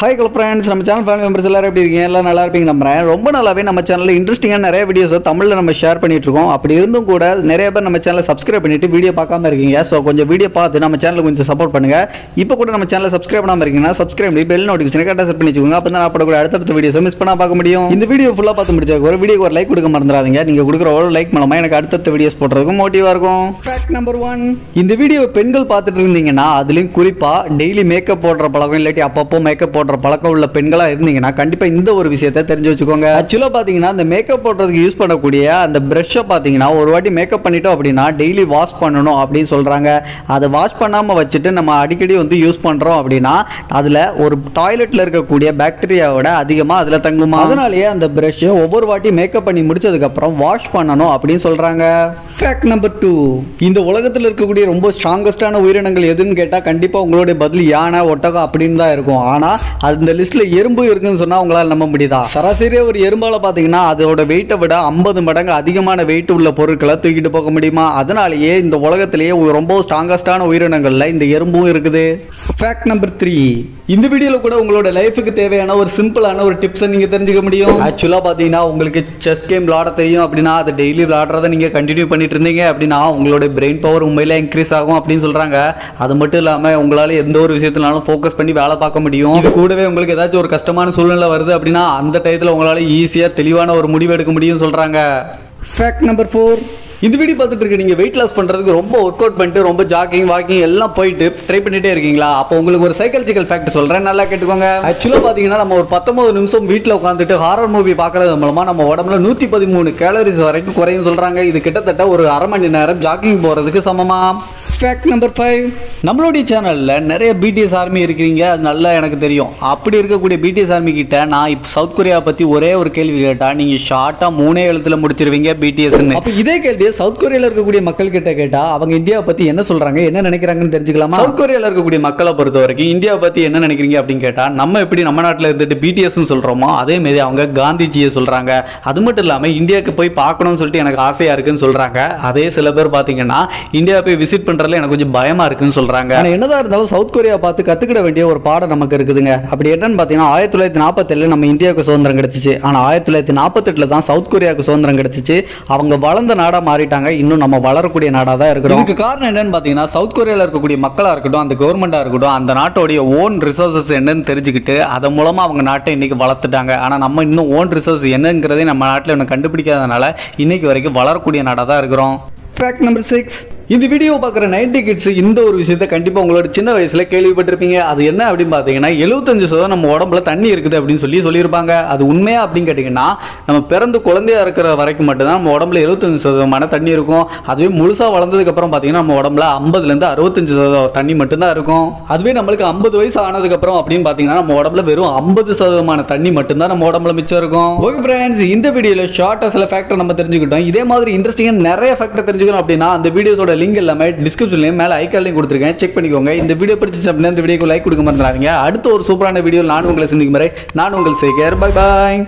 Hi கல் friends நம்ம channel family members எல்லாரும் எப்படி இருக்கீங்க? எல்லாம் நல்லா இருப்பீங்க நம்புறேன். ரொம்ப நல்லாவே நம்ம சேனலில் இன்ட்ரெஸ்டிங்காக நிறைய வீடியோஸை தமிழில் நம்ம ஷேர் பண்ணிட்டு இருக்கோம். அப்படி இருந்தும் கூட நிறைய பேர் நம்ம சேனலை சப்ஸ்கிரைப் பண்ணிட்டு வீடியோ பார்க்காம இருக்கீங்க. ஸோ கொஞ்சம் வீடியோ பார்த்து நம்ம சேனலை கொஞ்சம் சப்போர்ட் பண்ணுங்க. இப்போ கூட நம்ம சேனலை சப்ஸ்கிரைப் பண்ணாமல் இருக்கீங்கன்னா சப்ஸ்கிரைப் பண்ணி பெல் நோட்டிஃபிகேஷன் கரெக்டாக செட் பண்ணி அப்போ தான் நான் போடக்கூடிய அடுத்தடுத்த வீடியோஸை மிஸ் பண்ணால் பார்க்க முடியும். இந்த வீடியோ ஃபுல்லாக பார்த்து முடிச்சா ஒரு வீடியோக்கு ஒரு லைக் கொடுக்க மறந்துடாதீங்க. நீங்கள் கொடுக்குற ஒரு லைக் மூலமாக எனக்கு அடுத்தடுத்த வீடியோஸ் போடுறதுக்கும் மோட்டிவாக இருக்கும். ஃபேக்ட் நம்பர் ஒன் இந்த வீடியோ பெண்கள் பார்த்துட்டு இருந்தீங்கன்னா அதுலேயும் குறிப்பாக டெய்லி மேக்கப் போடுற பழக்கம் இல்லாட்டி அப்பப்போ மேக்கப் போடுற பழக்கம் உள்ள பெண்களாக இருந்தீங்கன்னா கண்டிப்பாக இந்த ஒரு விஷயத்தை தெரிஞ்சு வச்சுக்கோங்க. ஆக்சுவலாக பார்த்தீங்கன்னா அந்த மேக்கப் போடுறதுக்கு யூஸ் பண்ணக்கூடிய அந்த ப்ரெஷ்ஷை பார்த்தீங்கன்னா ஒரு வாட்டி மேக்கப் பண்ணிட்டோம் அப்படின்னா டெய்லி வாஷ் பண்ணணும் அப்படின்னு சொல்கிறாங்க அதை வாஷ் பண்ணாமல் வச்சுட்டு நம்ம அடிக்கடி வந்து யூஸ் பண்ணுறோம் அப்படின்னா அதில் ஒரு டாய்லெட்டில் இருக்கக்கூடிய பாக்டீரியாவோட அதிகமாக அதில் தங்குமா? அதனாலேயே அந்த ப்ரெஷ்ஷை ஒவ்வொரு வாட்டி மேக்கப் பண்ணி முடிச்சதுக்கப்புறம் வாஷ் பண்ணணும் அப்படின்னு சொல்கிறாங்க ஃபேக்ட் நம்பர் டூ இந்த உலகத்தில் இருக்கக்கூடிய ரொம்ப ஸ்ட்ராங்கஸ்டான உயிரினங்கள் எதுன்னு கேட்டால் கண்டிப்பாக உங்களுடைய பதில் யானை ஒட்டகம் அப்படின்னு தான் இருக்கும். ஆனால் அந்த லிஸ்ட்டில் எறும்பு இருக்குன்னு சொன்னால் உங்களால் நம்ப முடியுதா? சராசரியாக ஒரு எறும்பால பார்த்தீங்கன்னா அதோட வெயிட்டை விட ஐம்பது மடங்கு அதிகமான வெயிட் உள்ள பொருட்களை தூக்கிட்டு போக முடியுமா? அதனாலேயே இந்த உலகத்திலேயே ரொம்ப ஸ்ட்ராங்கஸ்டான உயிரினங்களில் இந்த எறும்பும் இருக்குது. ஃபேக்ட் நம்பர் த்ரீ இந்த வீடியோவில் கூட உங்களோட லைஃபுக்கு தேவையான ஒரு சிம்பிளான ஒரு டிப்ஸை நீங்கள் தெரிஞ்சுக்க முடியும். ஆக்சுவலாக பார்த்தீங்கன்னா உங்களுக்கு செஸ் கேம் விளாட தெரியும் அப்படின்னா அதை டெய்லி விளாடுறத நீங்கள் கண்டினியூ பண்ணிட்டு இருந்தீங்க அப்படின்னா உங்களோட பிரெயின் பவர் உண்மையில இன்க்ரீஸ் ஆகும் அப்படின்னு சொல்கிறாங்க அது மட்டும் இல்லாமல் உங்களால் எந்த ஒரு விஷயத்தினாலும் ஃபோக்கஸ் பண்ணி வேலை பார்க்க முடியும். இது கூடவே உங்களுக்கு ஏதாச்சும் ஒரு கஷ்டமான சூழ்நிலை வருது அப்படின்னா அந்த டயத்தில் உங்களால் ஈஸியாக தெளிவான ஒரு முடிவு எடுக்க முடியும்னு சொல்கிறாங்க ஃபேக்ட் நம்பர் ஃபோர் இந்த வீடியோ பார்த்துட்டு இருக்க நீங்க வெயிட் லாஸ் பண்றதுக்கு ரொம்ப ஒர்க் அவுட் பண்ணிட்டு ரொம்ப ஜாக்கிங் வாக்கிங் எல்லாம் போயிட்டு ட்ரை பண்ணிட்டே இருக்கீங்களா? அப்போ உங்களுக்கு ஒரு சைக்காலஜிக்கல் ஃபேக்ட் சொல்றேன். நல்லா கேட்டுக்கோங்க. ஆக்சுவலா பாத்தீங்கன்னா நம்ம ஒரு பத்தொன்பது நிமிஷம் வீட்டில் உட்காந்துட்டு ஹாரர் மூவி பார்க்கறது மூலமா நம்ம உடம்புல நூத்தி பதிமூணு கேலரிஸ் வரைக்கும் குறையும் சொல்றாங்க. இது கிட்டத்தட்ட ஒரு அரை மணி நேரம் ஜாக்கிங் போறதுக்கு சமமா? ஃபேக்ட் நம்பர் ஃபைவ் நம்மளுடைய சேனலில் நிறைய பிடிஎஸ் ஆர்மி இருக்கிறீங்க அது நல்லா எனக்கு தெரியும். அப்படி இருக்கக்கூடிய பிடிஎஸ் ஆர்மி கிட்ட நான் இப்போ சவுத் கொரியா பற்றி ஒரே ஒரு கேள்வி கேட்டால் நீங்கள் ஷார்ட்டாக மூணே எழுத்தில் முடிச்சிருவீங்க பிடிஎஸ்ன்னு அப்போ இதே கேள்வியை சவுத் கொரியாவில் இருக்கக்கூடிய மக்கள் கிட்ட கேட்டால் அவங்க இந்தியாவை பற்றி என்ன சொல்கிறாங்க என்ன நினைக்கிறாங்கன்னு தெரிஞ்சுக்கலாமா? சவுத் கொரியாவில் இருக்கக்கூடிய மக்களை பொறுத்த வரைக்கும் இந்தியாவை பற்றி என்ன நினைக்கிறீங்க அப்படின்னு கேட்டால் நம்ம எப்படி நம்ம நாட்டில் இருந்துட்டு பிடிஎஸ்ன்னு சொல்கிறோமோ அதே மாரி அவங்க காந்திஜியை சொல்கிறாங்க அது மட்டும் இல்லாமல் இந்தியாவுக்கு போய் பார்க்கணும்னு சொல்லிட்டு எனக்கு ஆசையாக இருக்குன்னு சொல்கிறாங்க அதே சில பேர் பார்த்தீங்கன்னா இந்தியா போய் விசிட் பண்ணுறதுல எனக்கு கொஞ்சம் பயமா இருக்குன்னு சொல்றாங்க. ஆனா என்னதான் இருந்தாலும் சவுத் கொரியா பார்த்து கத்துக்கிட வேண்டிய ஒரு பாடம் நமக்கு இருக்குதுங்க. அப்படி என்னன்னு பாத்தீங்கன்னா ஆயிரத்தி தொள்ளாயிரத்தி நாற்பத்தேழுல நம்ம இந்தியாவுக்கு சுதந்திரம் கிடைச்சிச்சு. ஆனா ஆயிரத்தி தொள்ளாயிரத்தி நாற்பத்தெட்டுல தான் சவுத் கொரியாவுக்கு சுதந்திரம் கிடைச்சிச்சு. அவங்க வளர்ந்த நாடா மாறிட்டாங்க. இன்னும் நம்ம வளரக்கூடிய நாடா தான் இருக்கிறோம். இதுக்கு காரணம் என்னன்னு பாத்தீங்கன்னா சவுத் கொரியால இருக்கக்கூடிய மக்களா இருக்கட்டும் அந்த கவர்மெண்டா இருக்கட்டும் அந்த நாட்டோடைய ஓன் ரிசோர்சஸ் என்னன்னு தெரிஞ்சுக்கிட்டு அதன் மூலமா அவங்க நாட்டை இன்னைக்கு வளர்த்துட்டாங்க. ஆனா நம்ம இன்னும் ஓன் ரிசோர்ஸ் என்னங்கிறதே நம்ம நாட்டில் இன்னும் கண்டுபிடிக்காதனால இன்னைக்கு வரைக்கும் வளரக்கூடிய நாடா தான் இருக்கிறோம். ஃபேக்ட் நம்பர் சிக்ஸ் இந்த வீடியோ பார்க்குற நைன்டி கிட்ஸ் இந்த ஒரு விஷயத்த கண்டிப்பாக உங்களோட சின்ன வயசில் கேள்விப்பட்டிருப்பீங்க. அது என்ன அப்படின்னு பார்த்தீங்கன்னா எழுபத்தஞ்சு சதவீதம் நம்ம உடம்புல தண்ணி இருக்குது அப்படின்னு சொல்லி சொல்லியிருப்பாங்க. அது உண்மையா அப்படின்னு கேட்டிங்கன்னா நம்ம பிறந்து குழந்தையா இருக்கிற வரைக்கும் மட்டும்தான் நம்ம உடம்புல எழுபத்தஞ்சு சதவீதமான தண்ணி இருக்கும். அதுவே முழுசாக வளர்ந்ததுக்கப்புறம் பார்த்தீங்கன்னா நம்ம உடம்புல ஐம்பதுலேருந்து அறுபத்தஞ்சு சதவீதம் தண்ணி மட்டும்தான் இருக்கும். அதுவே நம்மளுக்கு ஐம்பது வயசு ஆனதுக்கப்புறம் அப்படின்னு பார்த்தீங்கன்னா நம்ம உடம்புல வெறும் ஐம்பது சதவீதமான தண்ணி மட்டும்தான் நம்ம உடம்புல மிச்சம் இருக்கும். ஓகே ஃப்ரெண்ட்ஸ் இந்த வீடியோவில் ஷார்ட்டாக சில ஃபேக்டர் நம்ம தெரிஞ்சுக்கிட்டோம். இதே மாதிரி இன்ட்ரெஸ்டிங்காக நிறைய ஃபேக்டர் தெரிஞ்சுக்கணும் அப்படின்னா அந்த வீடியோஸோட லிங்க் எல்லாமே டிஸ்கிரிப்ஷன்லேயும் மேலே ஐக்காலையும் கொடுத்துருக்கேன். செக் பண்ணிக்கோங்க. இந்த வீடியோ பிடிச்சிச்சு அப்படின்னா இந்த வீடியோக்கு லைக் கொடுக்க மறந்துடாதீங்க. அடுத்த ஒரு சூப்பரான வீடியோ நான் உங்களை சந்திக்கும் வரை நான் உங்கள் சேகர். பாய் பாய்